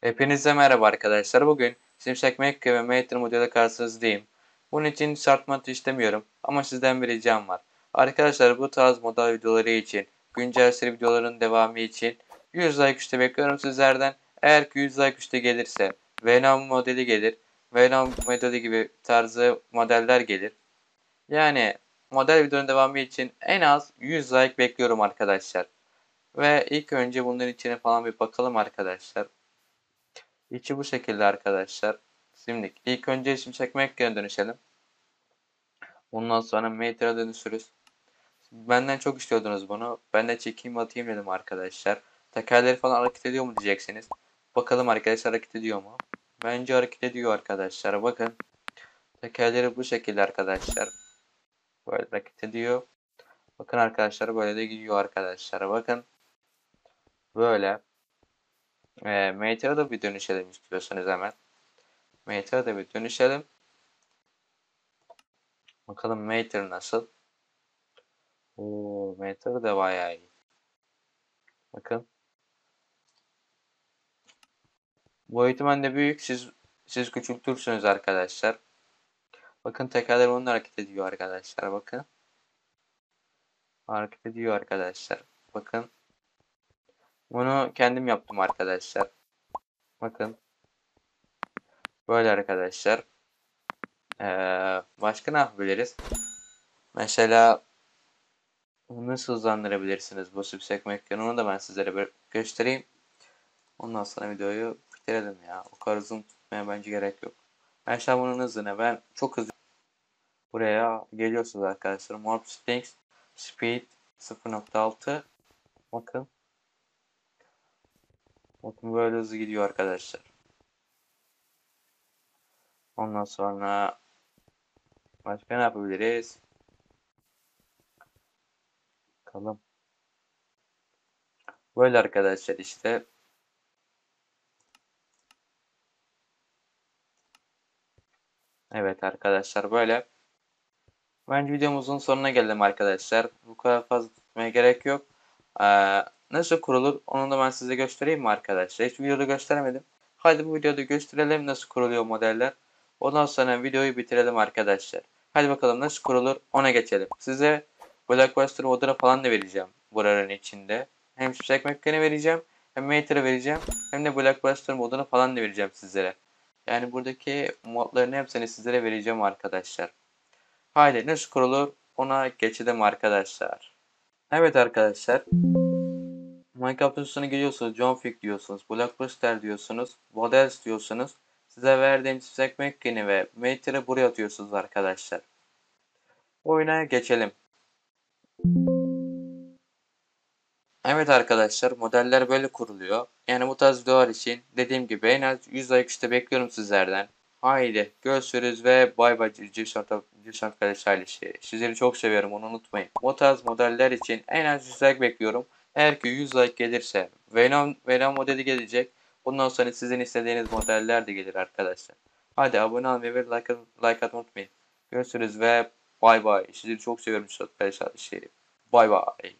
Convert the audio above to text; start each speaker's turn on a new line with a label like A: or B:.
A: Hepinize merhaba arkadaşlar. Bugün Simsek Mekke ve Mater modeli karşınızdayım. Bunun için şart mat istemiyorum ama sizden bir ricam var. Arkadaşlar bu tarz model videoları için, güncel seri videoların devamı için 100 like işte bekliyorum sizlerden. Eğer ki 100 like işte gelirse Venom modeli gelir. Venom modeli gibi tarzı modeller gelir. Yani model videonun devamı için en az 100 like bekliyorum arkadaşlar. Ve ilk önce bunların içine falan bir bakalım arkadaşlar. İçi bu şekilde arkadaşlar. Şimdi ilk önce Şimşek Mekke'ye dönüşelim. Ondan sonra Mater'a dönüşürüz. Benden çok istiyordunuz bunu. Ben de çekeyim atayım dedim arkadaşlar. Tekerleri falan hareket ediyor mu diyeceksiniz. Bakalım arkadaşlar hareket ediyor mu? Bence hareket ediyor arkadaşlar. Bakın. Tekerleri bu şekilde arkadaşlar. Böyle hareket ediyor. Bakın arkadaşlar böyle de gidiyor arkadaşlar. Bakın. Böyle. E, Meteor'a da bir dönüşelim istiyorsanız hemen. Meteor'a da bir dönüşelim. Bakalım Meteor nasıl? Oo, Meteor da bayağı iyi. Bakın. Boyutu bende büyük. Siz siz küçültürsünüz arkadaşlar. Bakın tekerler onun hareket ediyor arkadaşlar. Bakın. Hareket ediyor arkadaşlar. Bakın. Bunu kendim yaptım arkadaşlar. Bakın. Böyle arkadaşlar. Ee, başka ne yapabiliriz? Mesela nasıl hızlandırabilirsiniz bu süpsek mekkanı onu da ben sizlere göstereyim. Ondan sonra videoyu bitirelim ya. O kadar uzun tutmaya bence gerek yok. Mesela bunun hızını ben çok hızlı buraya geliyorsunuz arkadaşlar. Morph Strings Speed 0.6 Bakın Bakın böyle hızlı gidiyor arkadaşlar. Ondan sonra başka ne yapabiliriz? Bakalım. Böyle arkadaşlar işte. Evet arkadaşlar böyle. Bence videomuzun sonuna geldim arkadaşlar. Bu kadar fazla tutmaya gerek yok. Ee, nasıl kurulur onu da ben size göstereyim mi arkadaşlar? Hiç videoda gösteremedim. Hadi bu videoda gösterelim nasıl kuruluyor modeller. Ondan sonra videoyu bitirelim arkadaşlar. Hadi bakalım nasıl kurulur ona geçelim. Size Blockbuster modunu falan da vereceğim buranın içinde. Hem Spec Mekkan'ı vereceğim hem Mater'ı vereceğim hem de Blockbuster modunu falan da vereceğim sizlere. Yani buradaki modların hepsini sizlere vereceğim arkadaşlar. Haydi nasıl kurulur ona geçelim arkadaşlar. Evet arkadaşlar. Minecraft üstüne geliyorsunuz. John Fick diyorsunuz. Blockbuster diyorsunuz. Models diyorsunuz. Size verdiğim Stack Mackini ve Mater'ı buraya atıyorsunuz arkadaşlar. Oyuna geçelim. Evet arkadaşlar modeller böyle kuruluyor. Yani bu tarz videolar için dediğim gibi en az 100 like işte bekliyorum sizlerden. Haydi görüşürüz ve bay bay Gülşant Kardeş ailesi. Sizleri çok seviyorum onu unutmayın. Bu tarz modeller için en az 100 like bekliyorum. Eğer ki 100 like gelirse Venom, Venom modeli gelecek. Bundan sonra sizin istediğiniz modeller de gelir arkadaşlar. Hadi abone olmayı ve like, like atmayı unutmayın. Görüşürüz ve bay bay. Sizleri çok seviyorum Kardeş ailesi. Bay bay.